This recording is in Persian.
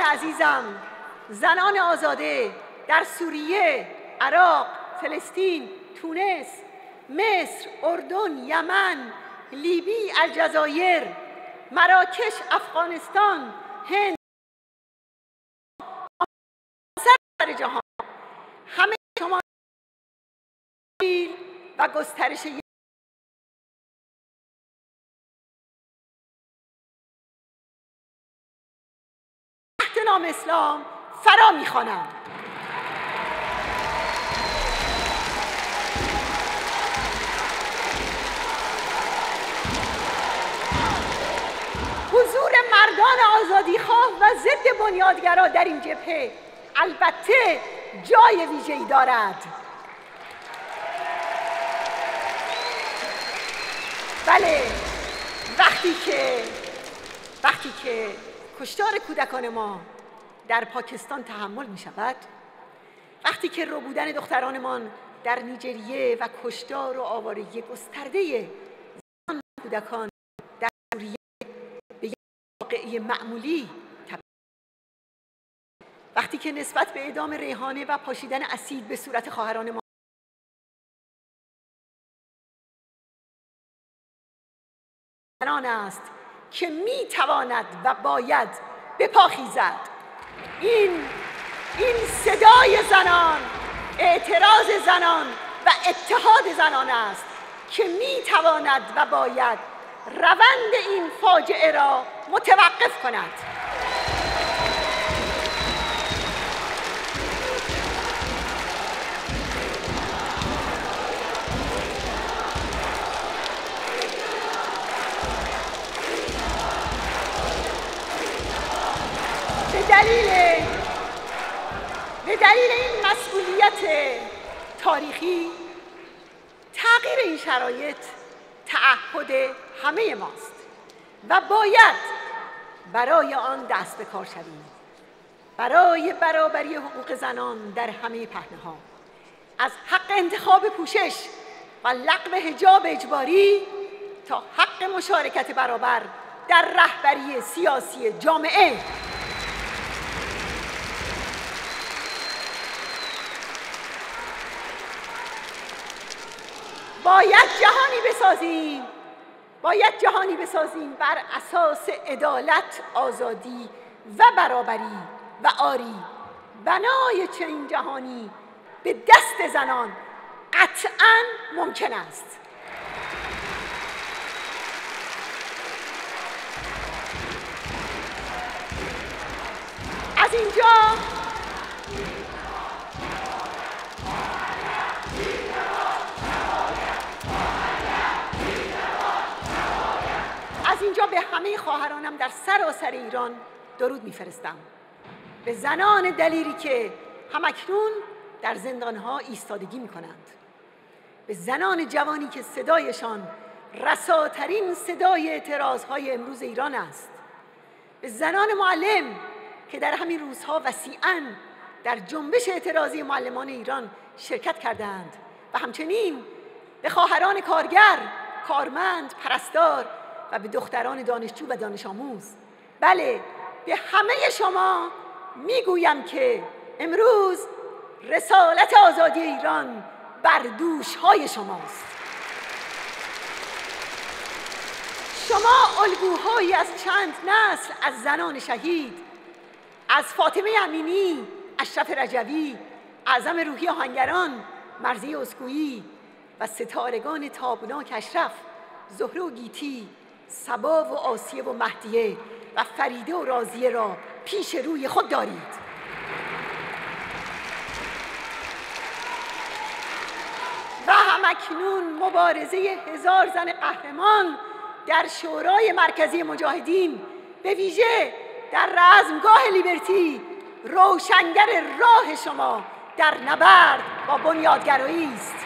عزیزم زنان آزاده در سوریه، عراق، فلسطین، تونس، مصر، اردن، یمن، لیبی، الجزایر، مراکش، افغانستان، هند سر جهان. همه شما و گسترش نام اسلام فرا می‌خوانم. حضور مردان آزادیخواه و ضد بنیادگرا در این جبهه البته جای ویژه‌ای دارد. بله وقتی که وقتی که کشتار کودکان ما در پاکستان تحمل می شود وقتی که رو بودن دخترانمان در نیجریه و کشتار و آوارگی گسترده زنان کودکان در سوریه به یک واقعی معمولی وقتی که نسبت به اعدام ریحانه و پاشیدن اسید به صورت خواهران ما است که می تواند و باید بپاخیزد این این صدای زنان اعتراض زنان و اتحاد زنان است که می تواند و باید روند این فاجعه را متوقف کند. مسئولیت تاریخی تغییر این شرایط تعهد همه ماست و باید برای آن دست به کار شویم. برای برابری حقوق زنان در همه پهنه ها از حق انتخاب پوشش و لغو حجاب اجباری تا حق مشارکت برابر در رهبری سیاسی جامعه. باید جهانی بسازیم. باید جهانی بسازیم بر اساس عدالت آزادی و برابری و آری. بنای چنین جهانی به دست زنان قطعا ممکن است. از اینجا اینجا به همه خواهرانم در سراسر ایران درود میفرستم. به زنان دلیری که همکنون در زندانها ایستادگی می کنند به زنان جوانی که صدایشان رساترین صدای اعتراضهای امروز ایران است. به زنان معلم که در همین روزها وسیعا در جنبش اعتراضی معلمان ایران شرکت کردند و همچنین به خواهران کارگر، کارمند، پرستار و به دختران دانشجو و دانش آموز. بله به همه شما می‌گویم که امروز رسالت آزادی ایران بر دوش های شماست. شما الگوهایی از چند نسل از زنان شهید از فاطمه امینی اشرف رجوی اعظم روحی آهنگران مرزی اسکویی و ستارگان تابناک اشرف زهره و گیتی سبا و آسیه و مهدیه و فریده و رازیه را پیش روی خود دارید. و همکنون مبارزه هزار زن قهرمان در شورای مرکزی مجاهدین به ویژه در رزمگاه لیبرتی روشنگر راه شما در نبرد با بنیادگرایی است.